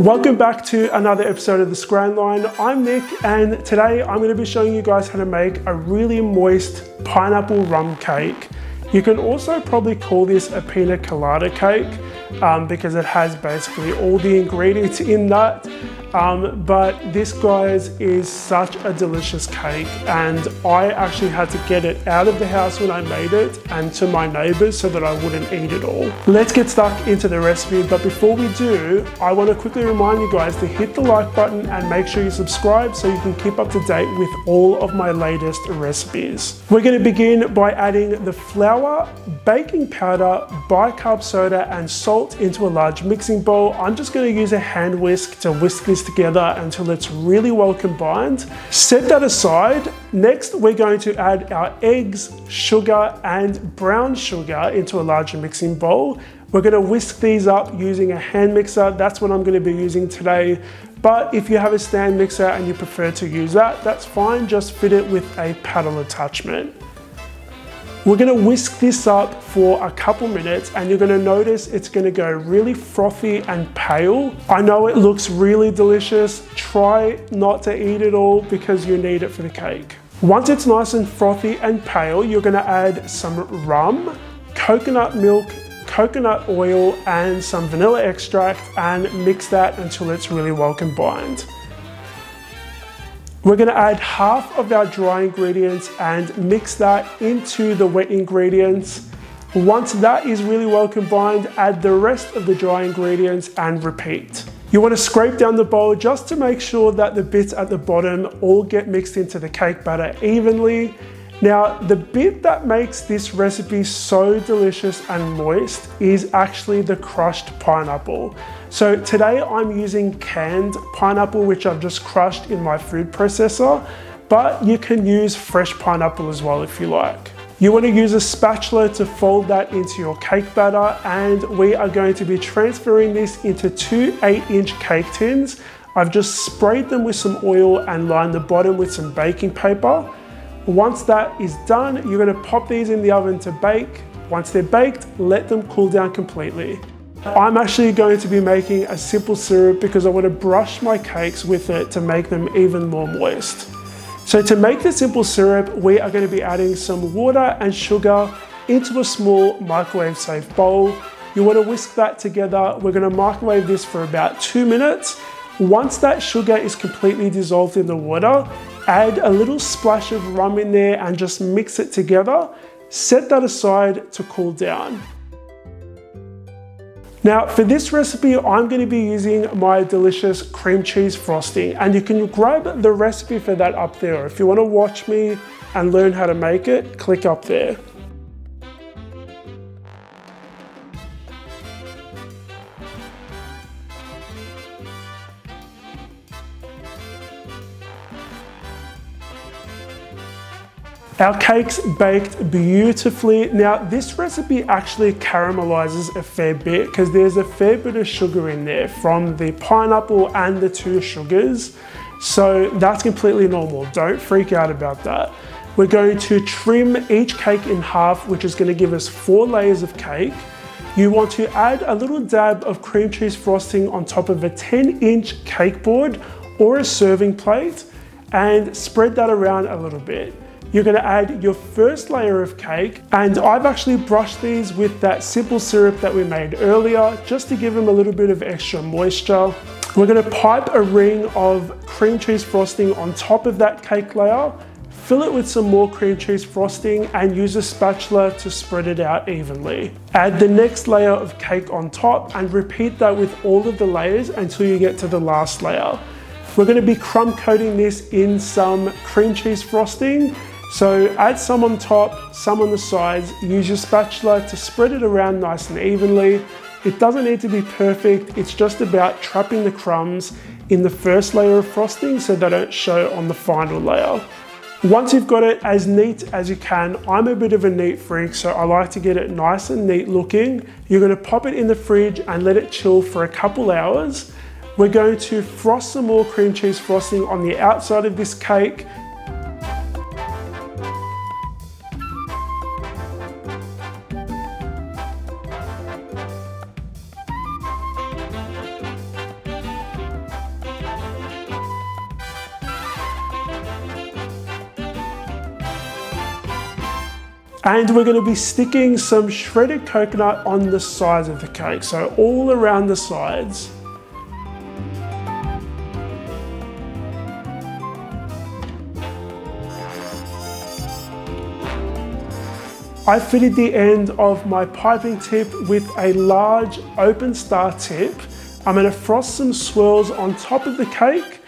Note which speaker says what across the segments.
Speaker 1: Welcome back to another episode of the Scran Line. I'm Nick and today I'm going to be showing you guys how to make a really moist pineapple rum cake. You can also probably call this a pina colada cake um, because it has basically all the ingredients in that. Um, but this guys is such a delicious cake and I actually had to get it out of the house when I made it and to my neighbors so that I wouldn't eat it all. Let's get stuck into the recipe but before we do I want to quickly remind you guys to hit the like button and make sure you subscribe so you can keep up to date with all of my latest recipes. We're going to begin by adding the flour, baking powder, bicarb soda and salt into a large mixing bowl. I'm just going to use a hand whisk to whisk this together until it's really well combined. Set that aside. Next, we're going to add our eggs, sugar, and brown sugar into a larger mixing bowl. We're going to whisk these up using a hand mixer. That's what I'm going to be using today. But if you have a stand mixer and you prefer to use that, that's fine. Just fit it with a paddle attachment. We're gonna whisk this up for a couple minutes and you're gonna notice it's gonna go really frothy and pale. I know it looks really delicious. Try not to eat it all because you need it for the cake. Once it's nice and frothy and pale, you're gonna add some rum, coconut milk, coconut oil, and some vanilla extract and mix that until it's really well combined. We're gonna add half of our dry ingredients and mix that into the wet ingredients. Once that is really well combined, add the rest of the dry ingredients and repeat. You wanna scrape down the bowl just to make sure that the bits at the bottom all get mixed into the cake batter evenly. Now, the bit that makes this recipe so delicious and moist is actually the crushed pineapple. So today I'm using canned pineapple, which I've just crushed in my food processor, but you can use fresh pineapple as well if you like. You want to use a spatula to fold that into your cake batter and we are going to be transferring this into two 8 inch cake tins. I've just sprayed them with some oil and lined the bottom with some baking paper. Once that is done, you're going to pop these in the oven to bake. Once they're baked, let them cool down completely. I'm actually going to be making a simple syrup because I want to brush my cakes with it to make them even more moist. So to make the simple syrup, we are going to be adding some water and sugar into a small microwave safe bowl. You want to whisk that together. We're going to microwave this for about two minutes. Once that sugar is completely dissolved in the water, add a little splash of rum in there and just mix it together. Set that aside to cool down. Now for this recipe, I'm gonna be using my delicious cream cheese frosting and you can grab the recipe for that up there. If you wanna watch me and learn how to make it, click up there. Our cake's baked beautifully. Now this recipe actually caramelizes a fair bit because there's a fair bit of sugar in there from the pineapple and the two sugars. So that's completely normal. Don't freak out about that. We're going to trim each cake in half, which is gonna give us four layers of cake. You want to add a little dab of cream cheese frosting on top of a 10 inch cake board or a serving plate and spread that around a little bit. You're gonna add your first layer of cake and I've actually brushed these with that simple syrup that we made earlier just to give them a little bit of extra moisture. We're gonna pipe a ring of cream cheese frosting on top of that cake layer, fill it with some more cream cheese frosting and use a spatula to spread it out evenly. Add the next layer of cake on top and repeat that with all of the layers until you get to the last layer. We're gonna be crumb coating this in some cream cheese frosting so add some on top, some on the sides, use your spatula to spread it around nice and evenly. It doesn't need to be perfect, it's just about trapping the crumbs in the first layer of frosting so they don't show on the final layer. Once you've got it as neat as you can, I'm a bit of a neat freak, so I like to get it nice and neat looking. You're gonna pop it in the fridge and let it chill for a couple hours. We're going to frost some more cream cheese frosting on the outside of this cake And we're gonna be sticking some shredded coconut on the sides of the cake, so all around the sides. I fitted the end of my piping tip with a large open star tip. I'm gonna frost some swirls on top of the cake.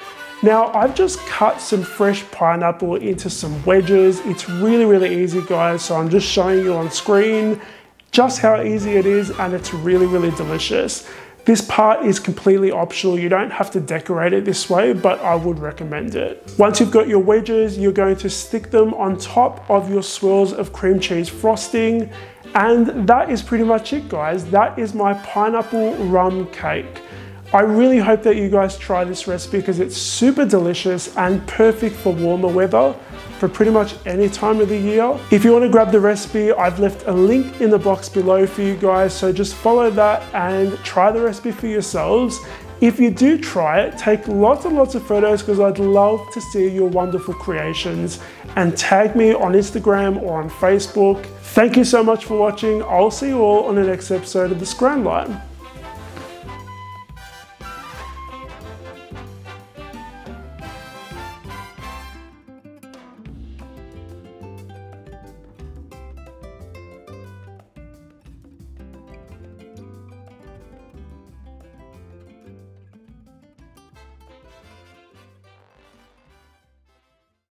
Speaker 1: Now I've just cut some fresh pineapple into some wedges. It's really, really easy guys. So I'm just showing you on screen just how easy it is and it's really, really delicious. This part is completely optional. You don't have to decorate it this way, but I would recommend it. Once you've got your wedges, you're going to stick them on top of your swirls of cream cheese frosting. And that is pretty much it, guys. That is my pineapple rum cake. I really hope that you guys try this recipe because it's super delicious and perfect for warmer weather for pretty much any time of the year. If you want to grab the recipe, I've left a link in the box below for you guys. So just follow that and try the recipe for yourselves. If you do try it, take lots and lots of photos because I'd love to see your wonderful creations and tag me on Instagram or on Facebook. Thank you so much for watching. I'll see you all on the next episode of The Scran Line.